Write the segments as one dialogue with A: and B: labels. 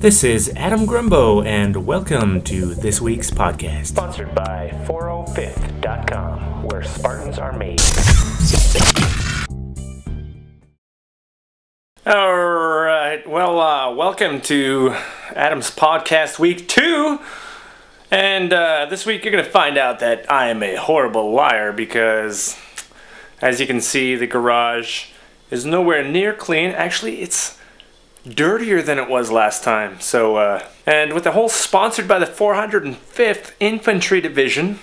A: This is Adam Grumbo, and welcome to this week's podcast.
B: Sponsored by 405th.com, where Spartans are made. All right. Well, uh, welcome to Adam's podcast week two. And uh, this week you're going to find out that I am a horrible liar because, as you can see, the garage is nowhere near clean. Actually, it's dirtier than it was last time. So, uh, and with the whole sponsored by the 405th Infantry Division,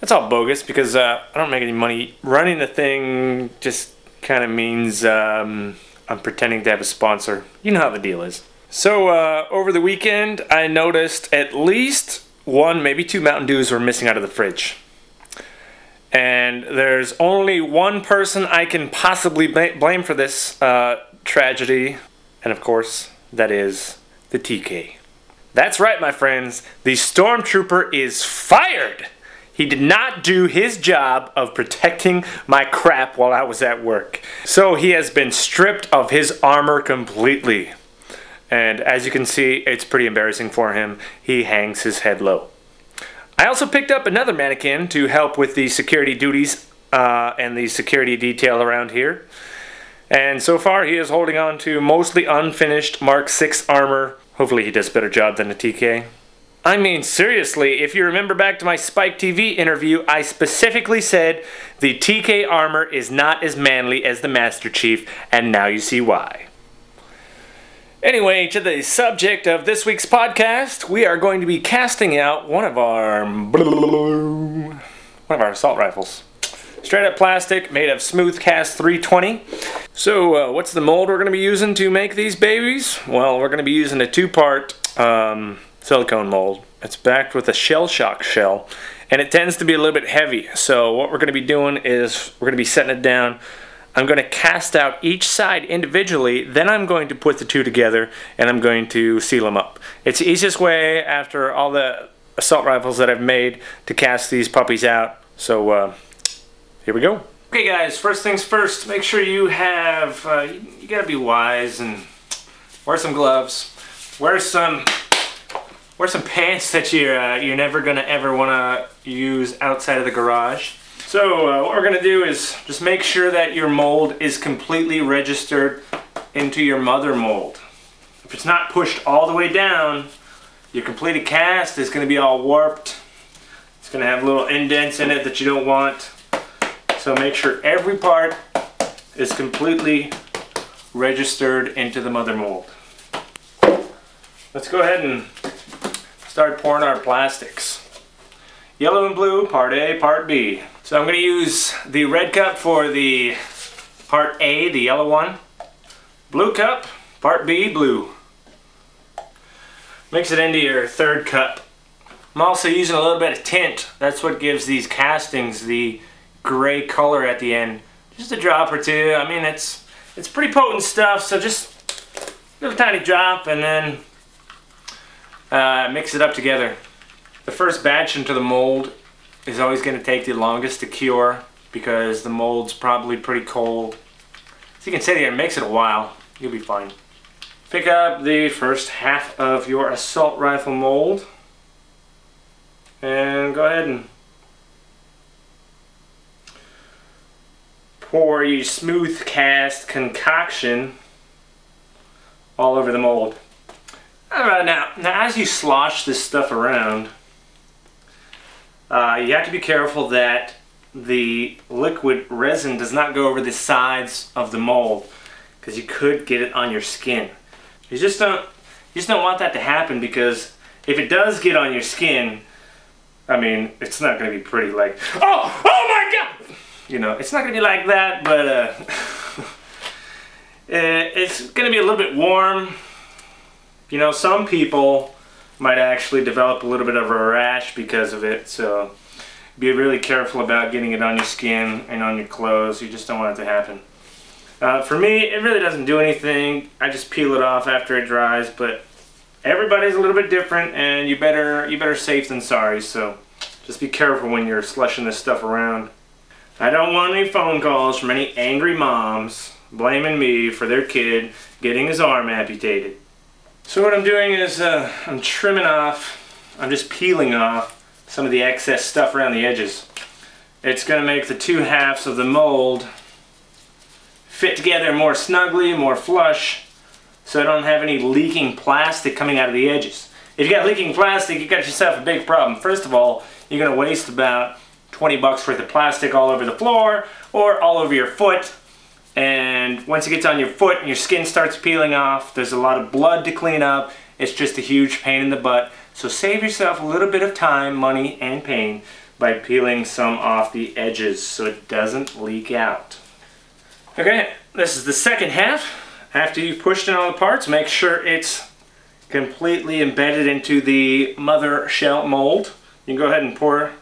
B: that's all bogus because uh, I don't make any money. Running the thing just kind of means um, I'm pretending to have a sponsor. You know how the deal is. So, uh, over the weekend, I noticed at least one, maybe two Mountain Dews were missing out of the fridge. And there's only one person I can possibly bl- blame for this uh, tragedy, and of course, that is the TK. That's right, my friends. The stormtrooper is fired. He did not do his job of protecting my crap while I was at work. So he has been stripped of his armor completely. And as you can see, it's pretty embarrassing for him. He hangs his head low. I also picked up another mannequin to help with the security duties uh, and the security detail around here. And so far, he is holding on to mostly unfinished Mark 6 armor. Hopefully, he does a better job than the TK. I mean, seriously, if you remember back to my Spike TV interview, I specifically said the TK armor is not as manly as the Master Chief, and now you see why. Anyway, to the subject of this week's podcast, we are going to be casting out one of our one of our assault rifles. Straight up plastic, made of Smooth Cast 320. So, uh, what's the mold we're going to be using to make these babies? Well, we're going to be using a two-part um, silicone mold. It's backed with a shell shock shell, and it tends to be a little bit heavy. So, what we're going to be doing is we're going to be setting it down I'm going to cast out each side individually, then I'm going to put the two together and I'm going to seal them up. It's the easiest way after all the assault rifles that I've made to cast these puppies out. So uh, here we go. Okay guys, first things first, make sure you have, uh, you, you gotta be wise and wear some gloves, wear some wear some pants that you're, uh, you're never gonna ever wanna use outside of the garage. So uh, what we're to do is just make sure that your mold is completely registered into your mother mold. If it's not pushed all the way down, your completed cast is to be all warped. It's to have little indents in it that you don't want. So make sure every part is completely registered into the mother mold. Let's go ahead and start pouring our plastics. Yellow and blue, part A, part B. So I'm going to use the red cup for the part A, the yellow one. Blue cup, part B, blue. Mix it into your third cup. I'm also using a little bit of tint. That's what gives these castings the gray color at the end. Just a drop or two. I mean, it's it's pretty potent stuff, so just a little tiny drop and then uh, mix it up together. The first batch into the mold is always going to take the longest to cure because the mold's probably pretty cold. So you can sit here and mix it a while. You'll be fine. Pick up the first half of your assault rifle mold and go ahead and pour your smooth cast concoction all over the mold. Alright now, now as you slosh this stuff around, uh, you have to be careful that the liquid resin does not go over the sides of the mold because you could get it on your skin. You just don't you just don't want that to happen because if it does get on your skin, I mean, it's not going to be pretty like, oh, oh my god! You know, it's not going to be like that, but uh, eh, it's going to be a little bit warm. You know, some people might actually develop a little bit of a rash because of it. So be really careful about getting it on your skin and on your clothes. You just don't want it to happen. Uh, for me, it really doesn't do anything. I just peel it off after it dries, but everybody's a little bit different and you better you better safe than sorry. So just be careful when you're slushing this stuff around. I don't want any phone calls from any angry moms blaming me for their kid getting his arm amputated. So what I'm doing is uh, I'm trimming off, I'm just peeling off some of the excess stuff around the edges. It's going to make the two halves of the mold fit together more snugly, more flush, so I don't have any leaking plastic coming out of the edges. If you got leaking plastic, you got yourself a big problem. First of all, you're going to waste about 20 bucks worth of plastic all over the floor or all over your foot. And once it gets on your foot and your skin starts peeling off, there's a lot of blood to clean up. It's just a huge pain in the butt. So save yourself a little bit of time, money, and pain by peeling some off the edges so it doesn't leak out. Okay, this is the second half. After you've pushed in all the parts, make sure it's completely embedded into the mother shell mold. You can go ahead and pour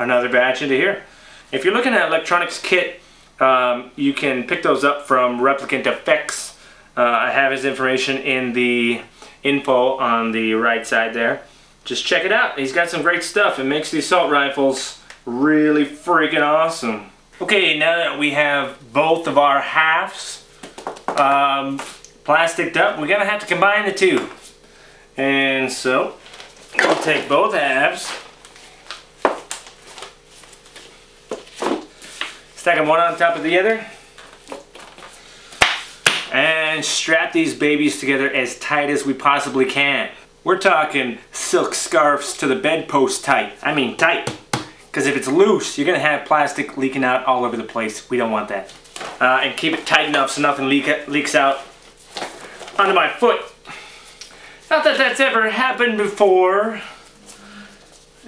B: another batch into here. If you're looking at electronics kit, um, you can pick those up from Replicant Effects. Uh, I have his information in the info on the right side there. Just check it out. He's got some great stuff. It makes the assault rifles really freaking awesome. Okay, now that we have both of our halves um, plasticed up, we're gonna have to combine the two. And so, we'll take both halves, stack them one on top of the other, and strap these babies together as tight as we possibly can. We're talking silk scarves to the bedpost tight. I mean tight. Because if it's loose, you're going to have plastic leaking out all over the place. We don't want that. Uh, and keep it tight enough so nothing leak leaks out onto my foot. Not that that's ever happened before.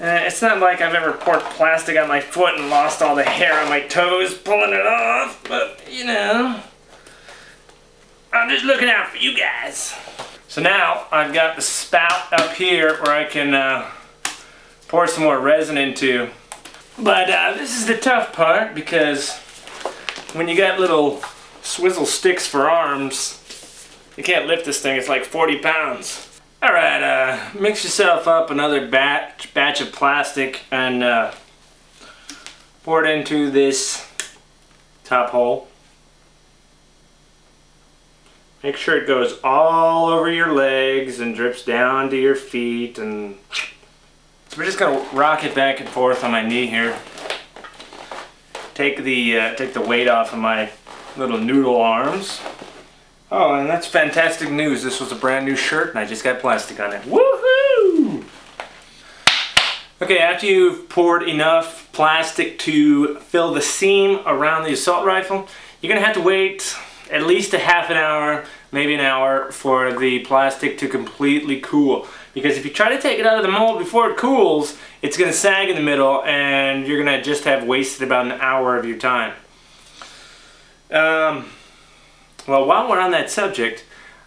B: Uh, it's not like I've ever poured plastic on my foot and lost all the hair on my toes pulling it off, but you know. I'm just looking out for you guys. So now I've got the spout up here where I can uh, pour some more resin into. But uh, this is the tough part because when you got little swizzle sticks for arms, you can't lift this thing, it's like 40 pounds. Alright, uh, mix yourself up another batch, batch of plastic and uh, pour it into this top hole. Make sure it goes all over your legs and drips down to your feet and so we're just gonna rock it back and forth on my knee here. Take the uh, take the weight off of my little noodle arms. Oh, and that's fantastic news. This was a brand new shirt and I just got plastic on it. Woohoo! Okay, after you've poured enough plastic to fill the seam around the assault rifle, you're gonna have to wait at least a half an hour, maybe an hour for the plastic to completely cool. Because if you try to take it out of the mold before it cools, it's to sag in the middle and you're to just have wasted about an hour of your time. Um, well, while we're on that subject,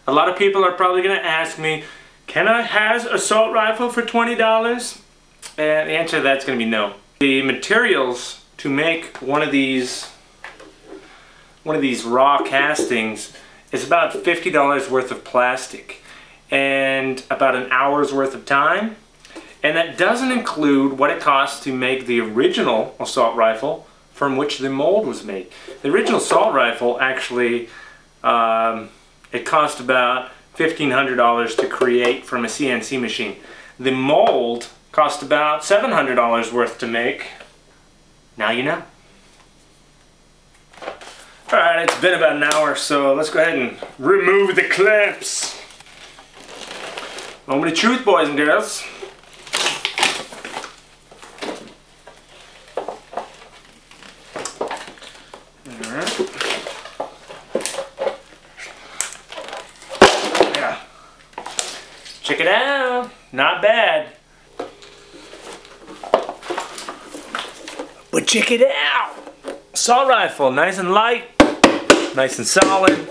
B: a lot of people are probably going to ask me, can I has assault rifle for $20? And the answer to that's going to be no. The materials to make one of these one of these raw castings is about $50 worth of plastic and about an hour's worth of time. And that doesn't include what it costs to make the original assault rifle from which the mold was made. The original assault rifle actually, um, it cost about $1,500 to create from a CNC machine. The mold cost about $700 worth to make. Now you know. Alright, it's been about an hour, so let's go ahead and remove the clamps. Moment of truth, boys and girls. Alright. Yeah. Check it out. Not bad. But check it out. Assault rifle, nice and light nice and solid.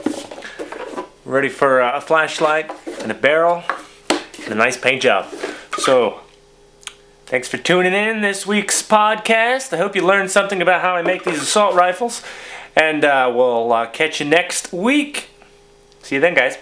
B: Ready for a flashlight and a barrel and a nice paint job. So, thanks for tuning in this week's podcast. I hope you learned something about how I make these assault rifles. And uh, we'll uh, catch you next week. See you then, guys.